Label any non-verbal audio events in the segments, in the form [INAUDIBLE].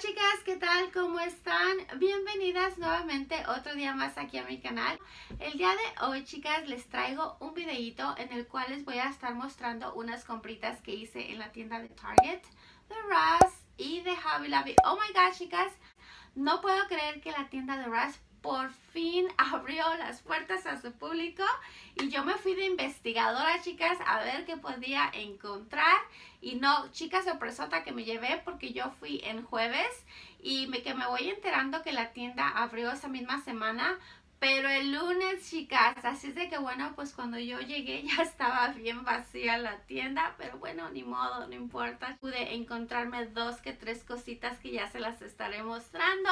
Chicas, ¿qué tal? ¿Cómo están? Bienvenidas nuevamente otro día más aquí a mi canal. El día de hoy chicas les traigo un videito en el cual les voy a estar mostrando unas compritas que hice en la tienda de Target, de Ross y de Hobby Lobby. Oh my god chicas, no puedo creer que la tienda de Ross por fin [LAUGHS] abrió las puertas a su público y yo me fui de investigadora, chicas, a ver qué podía encontrar. Y no, chicas, sorpresota que me llevé porque yo fui en jueves y me, que me voy enterando que la tienda abrió esa misma semana pero el lunes, chicas, así es de que bueno, pues cuando yo llegué ya [LAUGHS] estaba bien vacía la tienda, pero bueno, ni modo, no importa. Pude encontrarme dos que tres cositas que ya se las estaré mostrando.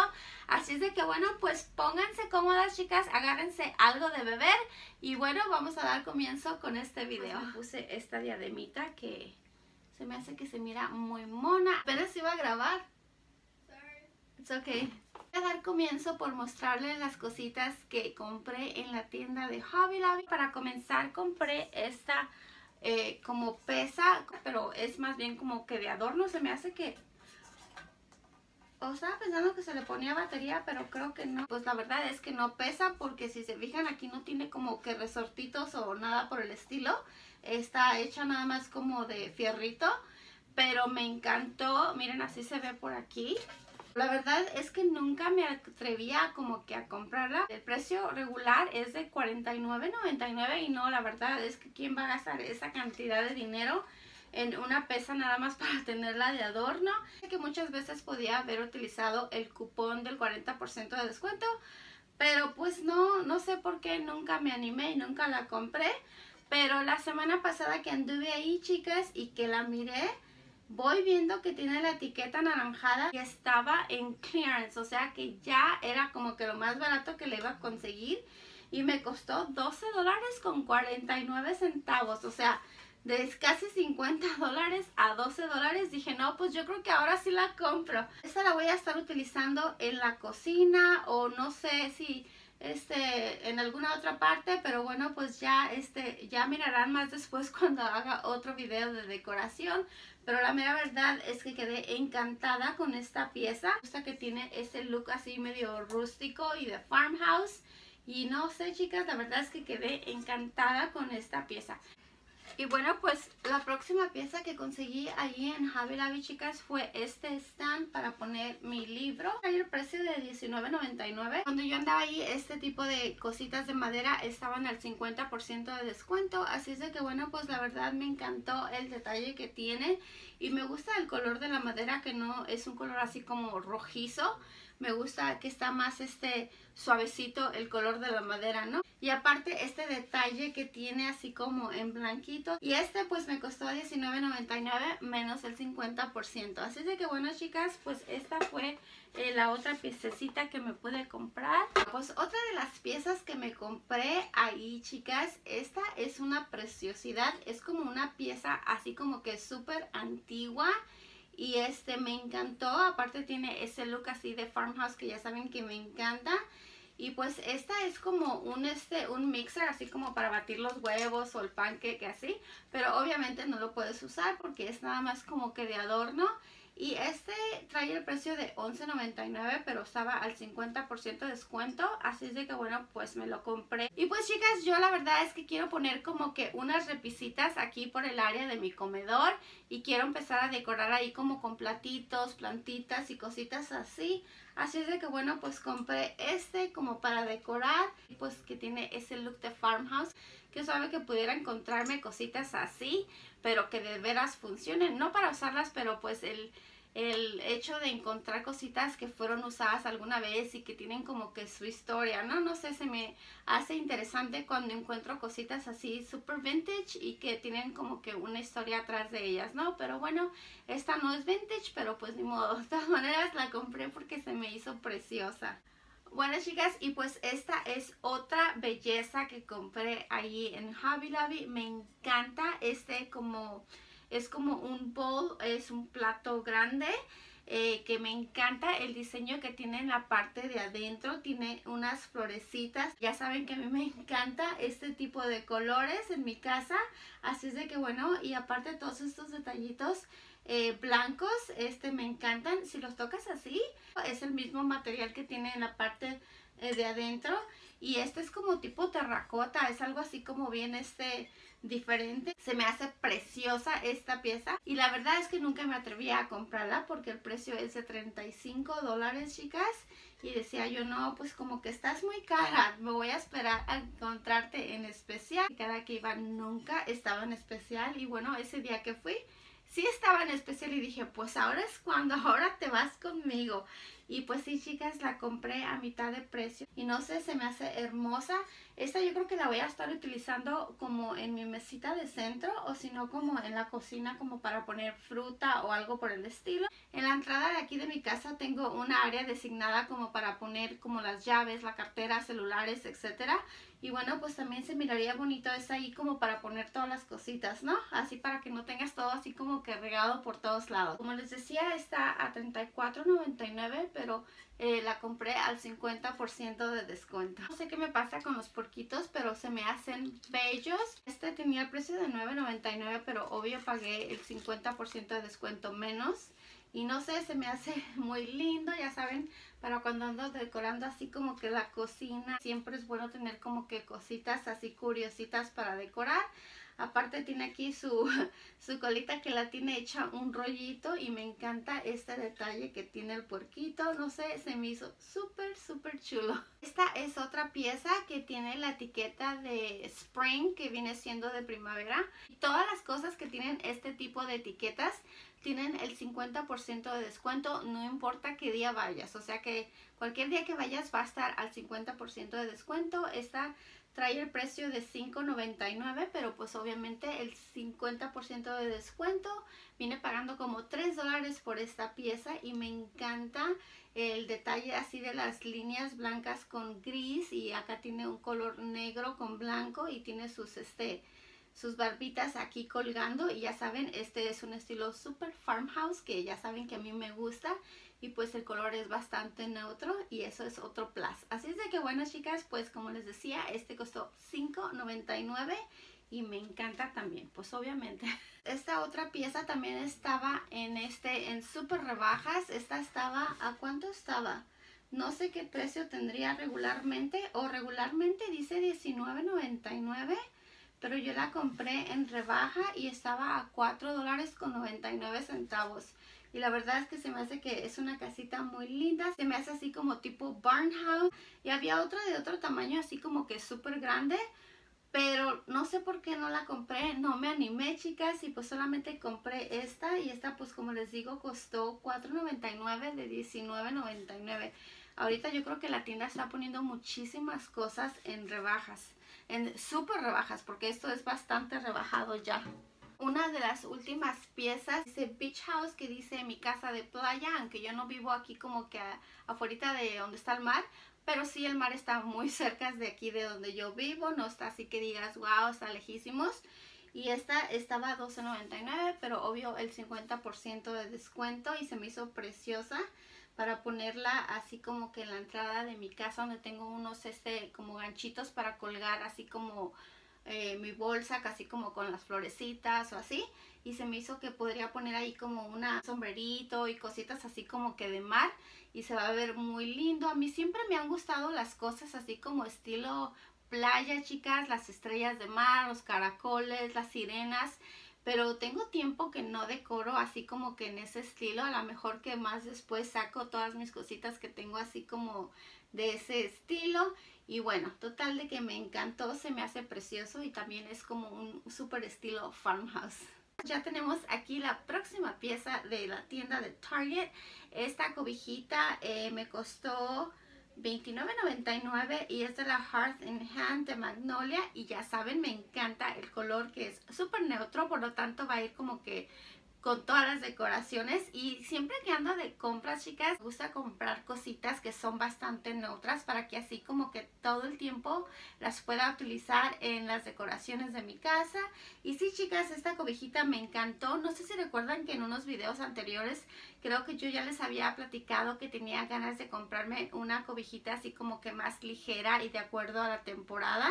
Así es de que bueno, pues pónganse cómodas, chicas, agárrense algo de beber y bueno, vamos a dar comienzo con este video. Pues puse esta diademita que se me hace que se mira muy mona. Apenas iba a grabar. It's okay. Voy a dar comienzo por mostrarles las cositas que compré en la tienda de Hobby Lobby. Para comenzar compré esta eh, como pesa, pero es más bien como que de adorno. Se me hace que... O estaba pensando que se le ponía batería, pero creo que no. Pues la verdad es que no pesa porque si se fijan aquí no tiene como que resortitos o nada por el estilo. Está hecha nada más como de fierrito. Pero me encantó. Miren, así se ve por aquí. La verdad es que nunca me atrevía como que a comprarla. El precio regular es de $49.99 y no, la verdad es que quién va a gastar esa cantidad de dinero en una pesa nada más [LAUGHS] para tenerla de adorno. Que muchas veces podía haber utilizado el cupón del 40% de descuento, pero pues no, no sé por qué nunca me animé y nunca la compré. Pero la semana pasada que anduve ahí, chicas, y que la miré, voy viendo que tiene la etiqueta anaranjada y estaba en clearance, o sea que ya era como que lo más barato que le iba a conseguir y me costó 12 dólares con 49 centavos, o sea, de casi 50 [LAUGHS] dólares a 12 dólares, dije no, pues yo creo que ahora sí la compro. Esta la voy a estar utilizando en la cocina o no sé si este en alguna otra parte pero bueno pues ya este ya mirarán más después [LAUGHS] cuando haga otro video de decoración. Pero la mera verdad es que quedé encantada con esta pieza. Me gusta que tiene ese look así medio rústico y de farmhouse. Y no sé chicas la verdad es que quedé encantada con esta pieza y bueno, pues la próxima pieza que conseguí allí en Hobby Lobby, chicas, fue este stand para poner mi libro. Hay el precio de $19.99. Cuando yo andaba ahí, este tipo de cositas de madera estaban al 50% de descuento. Así es de que bueno, pues la verdad me encantó el detalle que tiene. Y me gusta el color de la madera, que no es un color así como rojizo me gusta que está más este suavecito el color de la madera, ¿no? Y aparte este detalle que tiene así como en blanquito. Y este pues me costó $19.99 menos el 50%. Así de que bueno chicas, pues esta fue eh, la otra piececita que me pude comprar. Pues otra de las piezas que me compré ahí chicas, esta es una preciosidad. Es como una pieza así como que súper antigua y este me encantó, aparte tiene ese look así de farmhouse que ya saben que me encanta. Y pues esta es como un, este, un mixer así como para batir los huevos o el pancake así. Pero obviamente no lo puedes usar porque es nada más como que de adorno. Y este trae el precio de $11.99 pero estaba al 50% de descuento. Así es de que bueno pues me lo compré. Y pues chicas yo la verdad es que quiero poner como que unas repisitas aquí por el área de mi comedor. Y quiero empezar a decorar ahí como con platitos, plantitas y cositas así. Así es de que bueno pues compré este como para decorar. Pues que tiene ese look de farmhouse. Que sabe que pudiera encontrarme cositas así pero que de veras funcionen, no para usarlas, pero pues el, el hecho de encontrar cositas que fueron usadas alguna vez y que tienen como que su historia, ¿no? No sé, se me hace interesante cuando encuentro cositas así super vintage y que tienen como que una historia atrás de ellas, ¿no? Pero bueno, esta no es vintage, pero pues ni modo, [LAUGHS] de todas maneras la compré porque se me hizo preciosa. Bueno chicas, y pues esta es otra belleza que compré ahí en Hobby Lobby. Me encanta este como, es como un bowl, es un plato grande. Eh, que me encanta el diseño que tiene en la parte de adentro, tiene unas florecitas, ya saben que a mí me encanta este tipo de colores en mi casa, así es de que bueno, y aparte todos estos detallitos eh, blancos, este me encantan. Si los tocas así, es el mismo material que tiene en la parte eh, de adentro. Y este es como tipo terracota, es algo así como bien este diferente. Se me hace preciosa esta pieza y la verdad es que nunca me atreví a comprarla porque el precio es de 35 dólares chicas y decía yo no pues como que estás muy cara me voy a esperar a encontrarte en especial cada que iba nunca estaba en especial y bueno ese día que fui sí estaba en especial y dije pues ahora es cuando ahora te vas conmigo y pues sí, chicas, la compré a mitad de precio. Y no sé, se me hace hermosa. Esta yo creo que la voy a estar utilizando como en mi mesita de centro o si no como en la cocina como para poner fruta o algo por el estilo. En la entrada de aquí de mi casa tengo una área designada como para poner como las llaves, la cartera, celulares, etcétera. Y bueno, pues también se miraría bonito es ahí como para poner todas las cositas, ¿no? Así para que no tengas todo así como que regado por todos lados. Como les decía, está a $34.99, pero eh, la compré al 50% de descuento. No sé qué me pasa con los porquitos, pero se me hacen bellos. Este tenía el precio de $9.99, pero obvio pagué el 50% de descuento menos. Y no sé, se me hace [LAUGHS] muy lindo, ya saben, para cuando ando decorando así como que la cocina, siempre es bueno tener como que cositas así curiositas para decorar. Aparte tiene aquí su, [LAUGHS] su colita que la tiene hecha un rollito y me encanta este detalle que tiene el puerquito. No sé, se me hizo súper, súper chulo. Esta es otra pieza que tiene la etiqueta de Spring que viene siendo de primavera. Todas las cosas que tienen este tipo de etiquetas tienen el 50% de descuento, no importa qué día vayas. O sea que cualquier día que vayas va a estar al 50% de descuento. Esta trae el precio de $5.99, pero pues obviamente el 50% de descuento viene pagando como 3 dólares por esta pieza y me encanta el detalle así de las líneas blancas con gris y acá tiene un color negro con blanco y tiene sus este sus barbitas aquí colgando y ya saben, este es un estilo super farmhouse que ya saben que a mí me gusta y pues el color es bastante neutro y eso es otro plus. Así es de que bueno chicas, pues como les decía, este costó $5.99 y me encanta también, pues obviamente. [LAUGHS] Esta otra pieza también estaba en este, en super rebajas, esta estaba, ¿a cuánto estaba? No sé qué precio tendría regularmente o regularmente dice $19.99 pero yo la compré en rebaja y estaba a 4 dólares con 99 centavos. Y la verdad es que se me hace que es una casita muy linda. Se me hace así como tipo barn house. Y había otra de otro tamaño así como que súper grande. Pero no sé por qué no la compré. No me animé chicas y pues solamente compré esta. Y esta pues como les digo costó $4.99 de $19.99. Ahorita yo creo que la tienda está poniendo muchísimas cosas en rebajas en súper rebajas porque esto es bastante rebajado ya. Una de las últimas piezas dice Beach House que dice mi casa de playa, aunque yo no vivo aquí como que afuera de donde está el mar, pero sí el mar está muy [LAUGHS] cerca de aquí de donde yo vivo, no está así que digas wow, está lejísimos. Y esta estaba a $12.99, pero obvio el 50% de descuento y se me hizo preciosa para ponerla así como que en la entrada de mi casa donde tengo unos este como ganchitos para colgar así como eh, mi bolsa casi como con las florecitas o así y se me hizo que podría poner ahí como un sombrerito y cositas así como que de mar y se va a ver muy lindo. A mí siempre me han gustado las cosas así como estilo playa chicas las estrellas de mar los caracoles las sirenas pero tengo tiempo que no decoro así como que en ese estilo, a lo mejor que más después saco todas mis cositas que tengo así como de ese estilo y bueno, total de que me encantó, se me hace precioso y también es como un super estilo farmhouse. Ya tenemos aquí la próxima pieza de la tienda de Target. Esta cobijita eh, me costó $29.99 y es de la Hearth in Hand de Magnolia y ya saben me encanta el color que es súper neutro por lo tanto va a ir como que con todas las decoraciones y siempre que ando de compras chicas me gusta comprar cositas que son bastante neutras para que así como que todo el tiempo las pueda utilizar en las decoraciones de mi casa y sí chicas esta cobijita me encantó no sé si recuerdan que en unos videos anteriores Creo que yo ya les había platicado que tenía ganas de comprarme una cobijita así como que más ligera y de acuerdo a la temporada.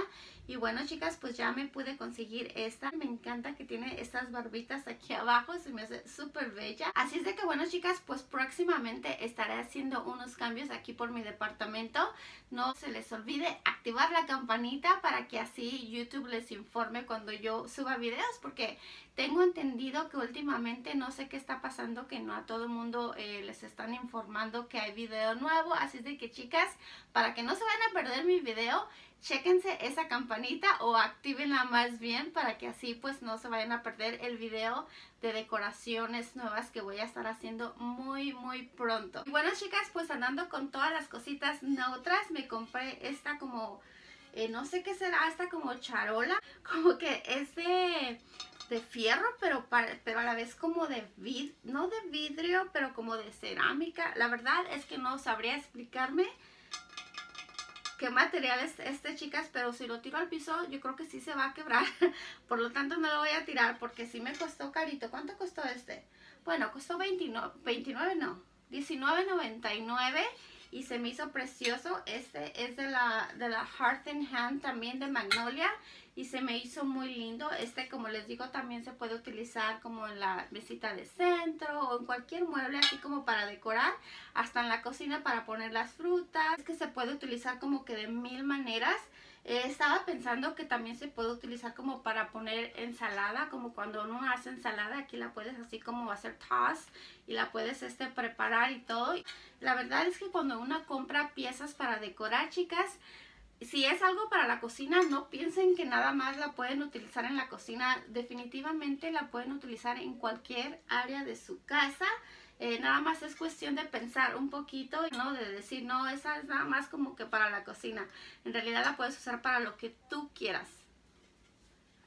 Y bueno chicas, pues ya me pude conseguir esta. Me encanta que tiene estas barbitas aquí [LAUGHS] abajo, se me hace súper bella. Así es de que bueno chicas, pues próximamente estaré haciendo unos cambios aquí por mi departamento. No se les olvide activar la campanita para que así YouTube les informe cuando yo suba videos porque tengo entendido que últimamente no sé qué está pasando, que no a todo el mundo eh, les están informando que hay video nuevo. Así de que chicas, para que no se vayan a perder mi video, chéquense esa campanita o actívenla más bien para que así pues no se vayan a perder el video de decoraciones nuevas que voy a estar haciendo muy muy pronto. Y bueno chicas, pues andando con todas las cositas neutras, me compré esta como... Eh, no sé qué será, esta como charola, [LAUGHS] como que es de de fierro, pero, pero a la vez como de vid, no de vidrio, pero como de cerámica. La verdad es que no sabría explicarme qué material es este, chicas, pero si lo tiro al piso, yo creo que sí se va a quebrar. [LAUGHS] Por lo tanto, no lo voy a tirar porque sí me costó carito. ¿Cuánto costó este? Bueno, costó 29, 29 no, 19.99 y se me hizo precioso. Este es de la, de la Hearth and Hand, también de Magnolia y se me hizo muy lindo. Este, como les digo, también se puede utilizar como en la mesita de centro o en cualquier mueble, así como para decorar, hasta en la cocina para poner las frutas. Es que se puede utilizar como que de mil maneras. Eh, estaba pensando que también se puede utilizar como para poner ensalada, como cuando uno hace ensalada, aquí la puedes así como hacer toss y la puedes este preparar y todo. La verdad es que cuando uno compra piezas para decorar, chicas, si es algo para la cocina, no piensen que nada más la pueden utilizar en la cocina. Definitivamente la pueden utilizar en cualquier área de su casa. Eh, nada más es cuestión de pensar un poquito, ¿no? De decir, no, esa es nada más como que para la cocina. En realidad la puedes usar para lo que tú quieras.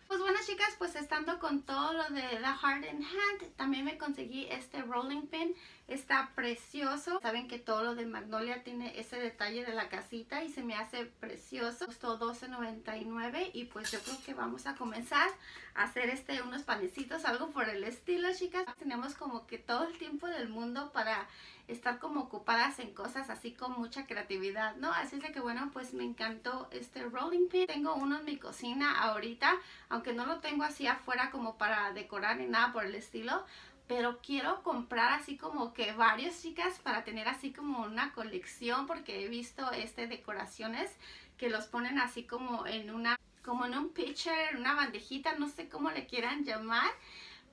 Pues bueno chicas, pues estando con todo lo de la Hard in Hand, también me conseguí este rolling pin. Está precioso. Saben que todo lo de Magnolia tiene ese detalle de la casita y se me hace precioso. Costó $12.99 y pues yo creo que vamos a comenzar a hacer este unos panecitos, algo por el estilo chicas. Tenemos como que todo el tiempo del mundo para estar como ocupadas en cosas así con mucha creatividad, ¿no? Así es de que bueno, pues me encantó este rolling pin. Tengo uno en mi cocina ahorita, aunque no lo tengo así afuera como para decorar ni nada por el estilo, pero quiero comprar así como que varios chicas para tener así como una colección porque he visto este decoraciones que los ponen así como en una como en un pitcher, una bandejita, no sé cómo le quieran llamar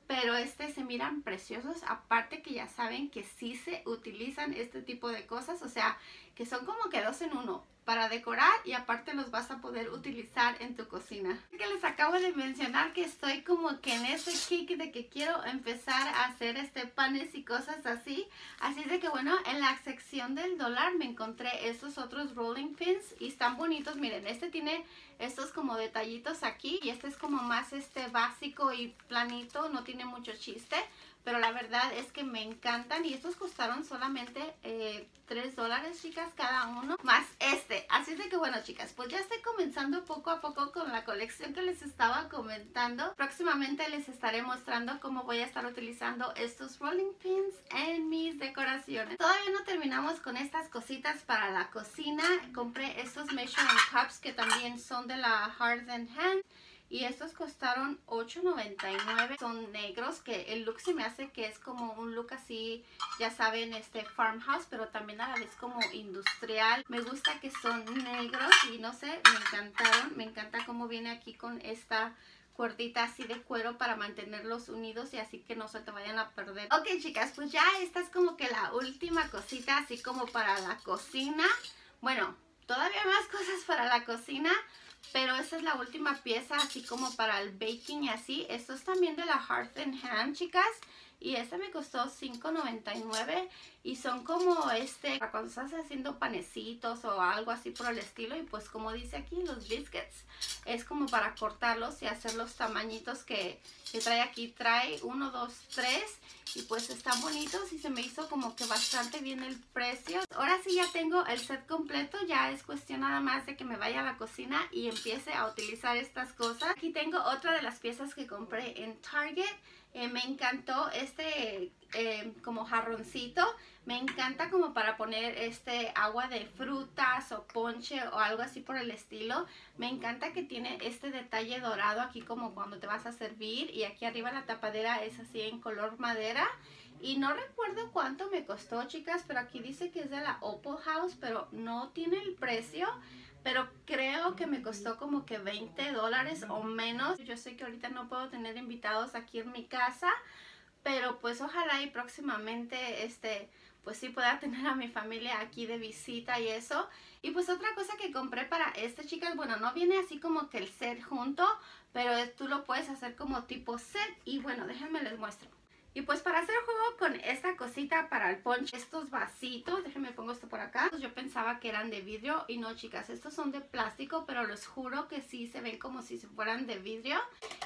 pero este se miran preciosos, aparte que ya saben que sí se utilizan este tipo de cosas, o sea, que son como que dos en uno para decorar y aparte los vas a poder utilizar en tu cocina. Que les acabo de mencionar que estoy como que en ese kick de que quiero empezar a hacer este panes y cosas así. Así de que bueno, en la sección del dólar me encontré esos otros rolling pins y están bonitos. Miren, este tiene estos como detallitos aquí y este es como más este básico y planito, no tiene mucho chiste pero la verdad es que me encantan y estos costaron solamente eh, 3 dólares chicas cada uno más este. Así de que bueno chicas pues ya estoy comenzando poco a poco con la colección que les estaba comentando. Próximamente les estaré mostrando cómo voy a estar utilizando estos rolling pins en mis decoraciones. Todavía no terminamos con estas cositas para la cocina. Compré estos measuring cups que también son de la Hard and Hand y estos costaron $8.99. Son negros, que el look se me hace que es como un look así, ya saben, este farmhouse, pero también a la vez como industrial. Me gusta que son negros y no sé, me encantaron. Me encanta cómo viene aquí con esta cuerdita así de cuero para mantenerlos unidos y así que no se te vayan a perder. Ok chicas, pues ya esta es como que la última cosita así como para la cocina. Bueno, todavía más [LAUGHS] cosas para la cocina. Pero esta es la última pieza, así como para el baking y así. Esto es también de la Hearth and Hand, chicas. Y esta me costó $5.99 y son como este, para cuando estás haciendo panecitos o algo así por el estilo. Y pues como dice aquí, los biscuits es como para cortarlos y hacer los tamañitos que, que trae aquí. Trae 1, 2, 3 y pues están bonitos y se me hizo como que bastante bien el precio. Ahora sí ya tengo el set completo, ya es cuestión nada más de que me vaya a la cocina y empiece a utilizar estas cosas. Aquí tengo otra de las piezas que compré en Target Eh, me encantó este eh, como jarroncito. Me encanta como para poner este agua de frutas o ponche o algo así por el estilo. Me encanta que tiene este detalle dorado aquí como cuando te vas a servir. Y aquí arriba la tapadera es así en color madera. Y no recuerdo cuánto me costó, chicas, pero aquí dice que es de la Opal House, pero no tiene el precio. Pero creo que me costó como que 20 dólares o menos. Yo sé que ahorita no puedo tener invitados aquí en mi casa, pero pues ojalá y próximamente este pues sí pueda tener a mi familia aquí de visita y eso. Y pues otra cosa que compré para este, chicas, bueno, no viene así como que el set junto, pero tú lo puedes hacer como tipo set. Y bueno, déjenme les muestro. Y pues para hacer juego con esta cosita para el punch, estos vasitos, déjenme pongo esto por acá. Yo pensaba que eran de vidrio y no chicas, estos son de plástico, pero les juro que sí se ven como si fueran de vidrio.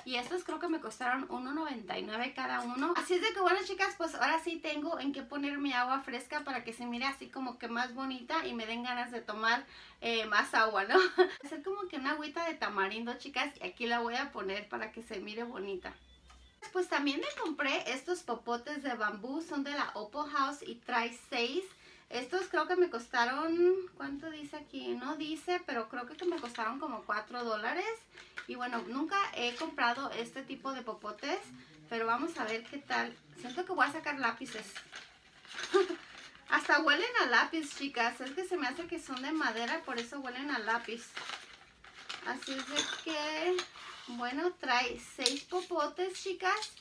Y estos creo que me costaron $1.99 cada uno. Así es de que bueno chicas, pues ahora sí tengo en qué poner mi agua fresca para que se mire así como que más bonita y me den ganas de tomar eh, más agua, ¿no? [LAUGHS] Hacer como que una agüita de tamarindo chicas y aquí la voy a poner para que se mire bonita. Pues también me compré estos popotes de bambú, son de la Opal House y trae 6. Estos creo que me costaron, ¿cuánto dice aquí? No dice, pero creo que me costaron como 4 dólares. Y bueno, nunca he comprado este tipo de popotes, pero vamos a ver qué tal. Siento que voy a sacar lápices. [LAUGHS] Hasta huelen a lápiz, chicas. Es que se me hace que son de madera, por eso huelen a lápiz. Así es de que bueno, trae seis popotes, chicas.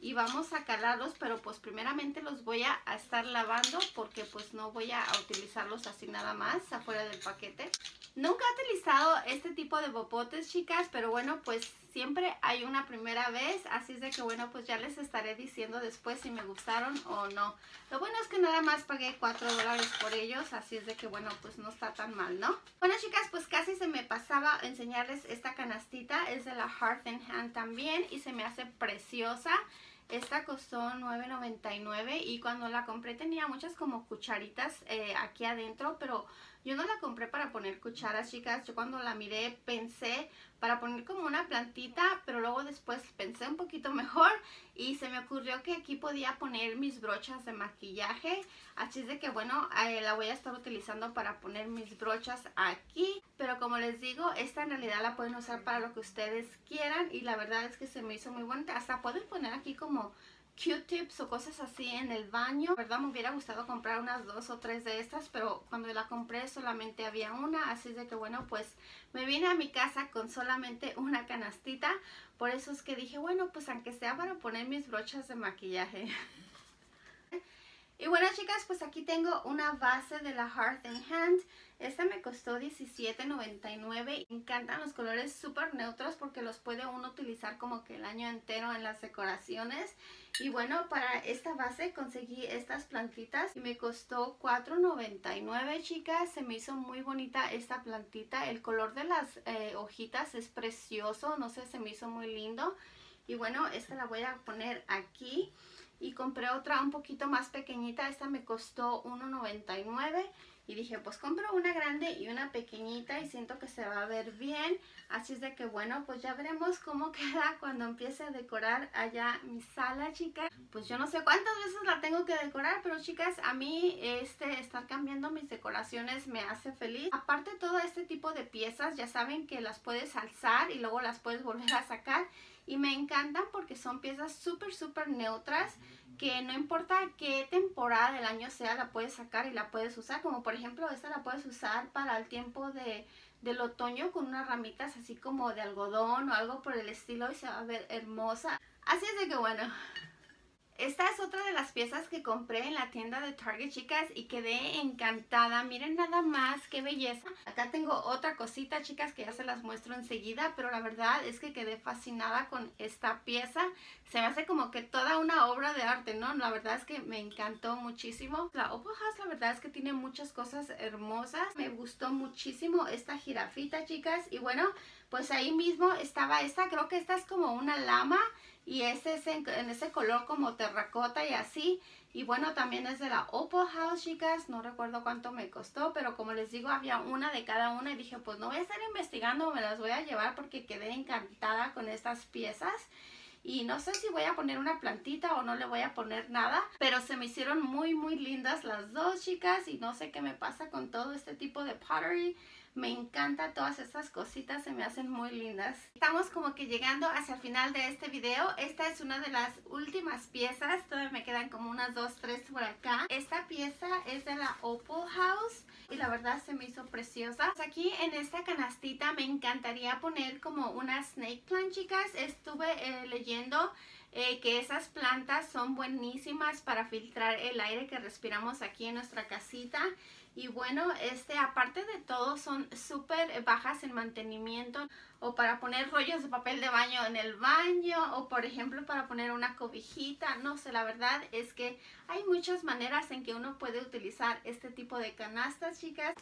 Y vamos a calarlos, pero pues primeramente los voy a estar lavando porque pues no voy a utilizarlos así nada más afuera del paquete. Nunca he utilizado este tipo de popotes, chicas, pero bueno, pues siempre hay una primera vez, así es de que bueno, pues ya les estaré diciendo después si me gustaron o no. Lo bueno es que nada más pagué 4 dólares por ellos, así es de que bueno, pues no está tan mal, ¿no? Bueno, chicas, pues casi se me pasaba enseñarles esta canastita, es de la Hearth and Hand también y se me hace preciosa. Esta costó $9.99 y cuando la compré tenía muchas como cucharitas eh, aquí adentro, pero yo no la compré para poner cucharas, chicas. Yo cuando la miré pensé para poner como una plantita, pero luego después pensé un poquito mejor y se me ocurrió que aquí podía poner mis brochas de maquillaje. Así es de que bueno, eh, la voy a estar utilizando para poner mis brochas aquí. Pero como les digo, esta en realidad la pueden usar para lo que ustedes quieran y la verdad es que se me hizo muy bonita. Hasta pueden poner aquí como Q-tips o cosas así en el baño. La verdad me hubiera gustado comprar unas dos o tres de estas, pero cuando la compré solamente había una, así de que bueno, pues me vine a mi casa con solamente una canastita. Por eso es que dije, bueno, pues aunque sea para poner mis brochas de maquillaje. [LAUGHS] Y bueno chicas, pues aquí tengo una base de la Hearth and Hand. Esta me costó $17.99. Me encantan los colores súper neutros porque los puede uno utilizar como que el año entero en las decoraciones. Y bueno, para esta base conseguí estas plantitas y me costó $4.99 chicas. Se me hizo muy bonita esta plantita. El color de las eh, hojitas es precioso, no sé, se me hizo muy lindo. Y bueno, esta la voy a poner aquí y compré otra un poquito más pequeñita, esta me costó $1.99 y dije pues compro una grande y una pequeñita y siento que se va a ver bien, así es de que bueno pues ya veremos cómo [LAUGHS] queda cuando empiece a decorar allá mi sala chicas, pues yo no sé cuántas veces la tengo que decorar, pero chicas a mí este estar cambiando mis decoraciones me hace feliz, aparte todo este tipo de piezas ya saben que las puedes alzar y luego las puedes volver a sacar. Y me encantan porque son piezas súper súper neutras que no importa qué temporada del año sea la puedes sacar y la puedes usar como por ejemplo esta la puedes usar para el tiempo de, del otoño con unas ramitas así como de algodón o algo por el estilo y se va a ver hermosa. Así es de que bueno esta es otra de las piezas que compré en la tienda de Target, chicas, y quedé encantada. Miren nada más, qué belleza. Acá tengo otra cosita, chicas, que ya se las muestro enseguida, pero la verdad es que quedé fascinada con esta pieza. Se me hace como que toda una obra de arte, ¿no? La verdad es que me encantó muchísimo. La Opal House, la verdad es que tiene muchas cosas hermosas. Me gustó muchísimo esta jirafita, chicas. Y bueno, pues ahí mismo estaba esta, creo que esta es como una lama y ese es en, ese color como terracota y así. Y bueno, también es de la Opal House, chicas. No recuerdo cuánto me costó, pero como les digo, había una de cada una. Y dije, pues no voy a estar investigando, me las voy a llevar porque quedé encantada con estas piezas. y no sé si voy a poner una plantita o no le voy a poner nada, pero se me hicieron muy muy lindas las dos chicas y no sé qué me pasa con todo este tipo de pottery. Me encanta todas estas cositas, se me hacen muy lindas. Estamos como que llegando hacia el final de este video. Esta es una de las últimas piezas. Todavía me quedan como unas dos, tres por acá. Esta pieza es de la Opal House y la verdad se me hizo preciosa. Pues aquí en esta canastita me encantaría poner como una snake plant, chicas. Estuve eh, leyendo eh, que esas plantas son buenísimas para filtrar el aire que respiramos aquí en nuestra casita y bueno, este aparte de todo son súper bajas en mantenimiento o para poner rollos de papel de baño en el baño o por ejemplo para poner una cobijita, no sé, la verdad es que hay muchas maneras en que uno puede utilizar este tipo de canastas, chicas.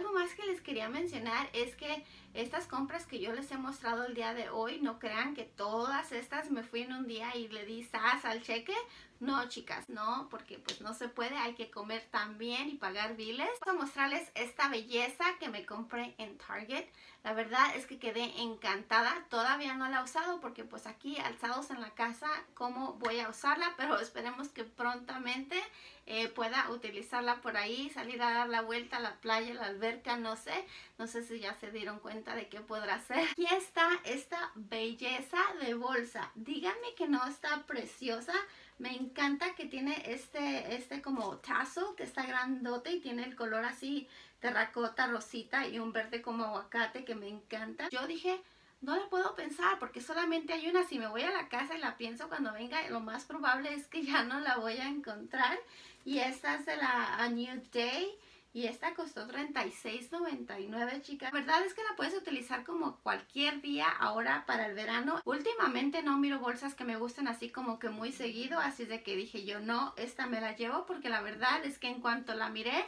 Algo más que les quería mencionar es que estas compras que yo les he mostrado el día de hoy, no crean que todas estas me fui en un día y le di sas al cheque. No, chicas, no, porque pues no se puede, hay que comer también y pagar biles. Voy a mostrarles esta belleza que me compré en Target. La verdad es que quedé encantada, todavía no la he usado porque pues aquí alzados en la casa, ¿cómo voy a usarla? [LAUGHS] Pero esperemos que prontamente eh, pueda utilizarla por ahí, salir a dar la vuelta a la playa, a la alberca, no sé. No sé si ya se dieron cuenta de qué podrá ser. Aquí está esta belleza de bolsa. Díganme que no está preciosa. Me encanta que tiene este, este como tazo que está grandote y tiene el color así terracota, rosita y un verde como aguacate que me encanta. Yo dije, no la puedo pensar porque solamente hay una. Si me voy a la casa y la pienso cuando venga, lo más probable es que ya no la voy a encontrar. Y esta es de la A New Day. Y esta costó $36.99, chicas. La verdad es que la puedes utilizar como cualquier día ahora para el verano. Últimamente no miro bolsas que me gusten así como que muy seguido. Así de que dije yo, no, esta me la llevo porque la verdad es que en cuanto la miré,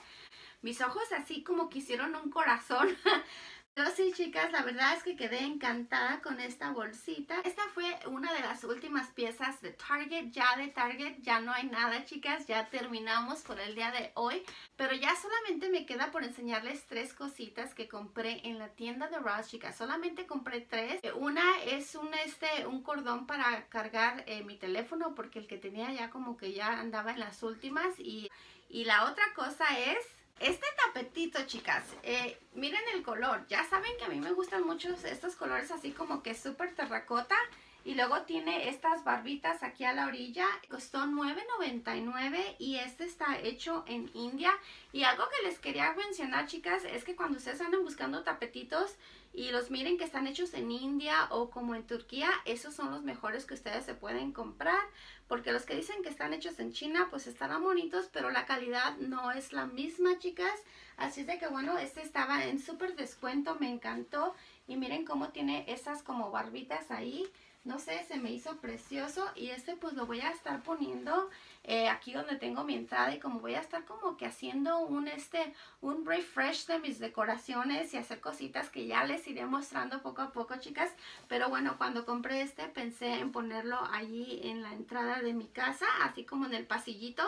mis ojos así como que hicieron un corazón. [LAUGHS] Pero sí, chicas, la verdad es que quedé encantada con esta bolsita. Esta fue una de las últimas piezas de Target. Ya de Target ya no hay nada, chicas. Ya terminamos por el día de hoy. Pero ya solamente me queda por enseñarles tres cositas que compré en la tienda de Ross, chicas. Solamente compré tres. Una es un, este, un cordón para cargar eh, mi teléfono porque el que tenía ya como que ya andaba en las últimas. Y, y la otra cosa es este tapetito, chicas, eh, miren el color. Ya saben que a mí me gustan mucho estos colores así como que súper terracota. Y luego tiene estas barbitas aquí a la orilla. Costó $9.99 y este está hecho en India. Y algo que les quería mencionar, chicas, es que cuando ustedes andan buscando tapetitos y los miren que están hechos en India o como en Turquía, esos son los mejores que ustedes se pueden comprar. Porque los que dicen que están hechos en China, pues estarán bonitos, pero la calidad no es la misma, chicas. Así de que bueno, este estaba en súper descuento, me encantó. Y miren cómo tiene esas como barbitas ahí no sé, se me hizo precioso y este pues lo voy a estar poniendo eh, aquí donde tengo mi entrada y como voy a estar como que haciendo un este un refresh de mis decoraciones y hacer cositas que ya les iré mostrando poco a poco chicas. Pero bueno cuando compré este pensé en ponerlo allí en la entrada de mi casa así como en el pasillito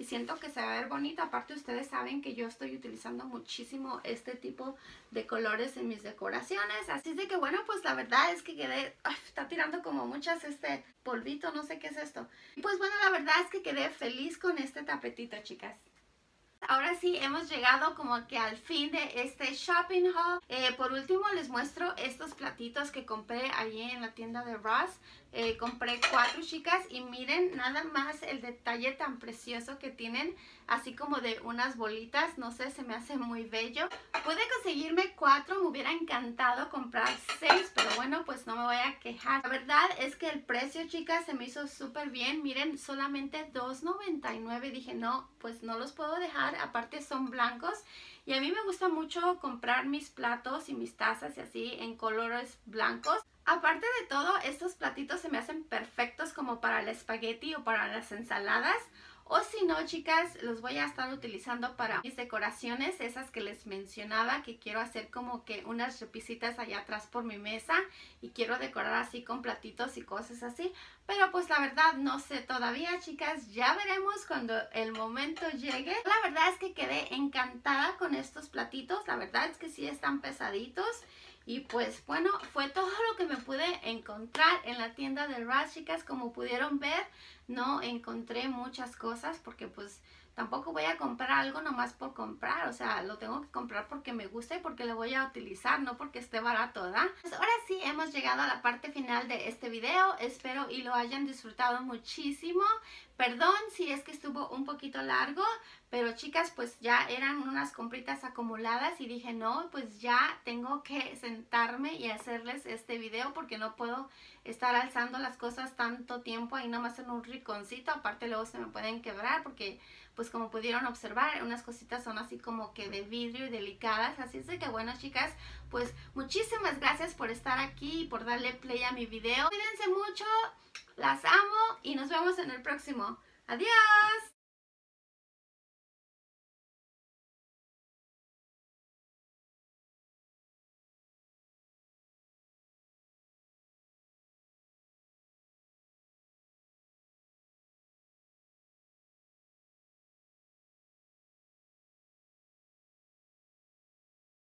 y siento que se va a ver bonito. Aparte ustedes saben que yo estoy utilizando muchísimo este tipo de colores en mis decoraciones. Así de que bueno pues la verdad es que quedé está tirando como muchas este polvito no sé qué es esto. Y pues bueno la verdad es que quedé feliz con este tapetito, chicas. Ahora sí, hemos llegado como que al fin de este shopping haul. Eh, por último, les muestro estos platitos que compré allí en la tienda de Ross. Eh, compré cuatro chicas y miren nada más el detalle tan precioso que tienen así como de unas bolitas no sé se me hace muy bello. Pude conseguirme cuatro me hubiera encantado comprar seis pero bueno pues no me voy a quejar. La verdad es que el precio chicas se me hizo súper bien. Miren solamente $2.99 dije no pues no los puedo dejar. Aparte son blancos. Y a mí me gusta mucho comprar mis platos y mis tazas y así en colores blancos. Aparte de todo, estos platitos se me hacen perfectos como para el espagueti o para las ensaladas. O si no, chicas, los voy a estar utilizando para mis decoraciones, esas que les mencionaba, que quiero hacer como que unas repisitas allá atrás por mi mesa y quiero decorar así con platitos y cosas así. pero pues la verdad no sé todavía chicas, ya veremos cuando el momento llegue. La verdad es que quedé encantada con estos platitos, la verdad es que sí están pesaditos. Y pues bueno, fue todo lo que me pude encontrar en la tienda de Raz, chicas. Como pudieron ver, no encontré muchas cosas porque pues tampoco voy a comprar algo nomás por comprar, o sea, lo tengo que comprar porque me gusta y porque lo voy a utilizar, no porque esté barato. Pues ahora sí hemos llegado a la parte final de este video, espero y lo hayan disfrutado muchísimo. Perdón si es que estuvo un poquito largo, pero chicas, pues ya eran unas compritas acumuladas y dije, no, pues ya tengo que sentarme y hacerles este video porque no puedo estar alzando las cosas tanto tiempo ahí nomás en un riconcito. Aparte luego se me pueden quebrar porque pues como pudieron observar, unas cositas son así como que de vidrio y delicadas. Así es de que bueno, chicas, pues muchísimas gracias por estar aquí y por darle play a mi video. Cuídense mucho, las amo y nos vemos en el próximo. Adiós.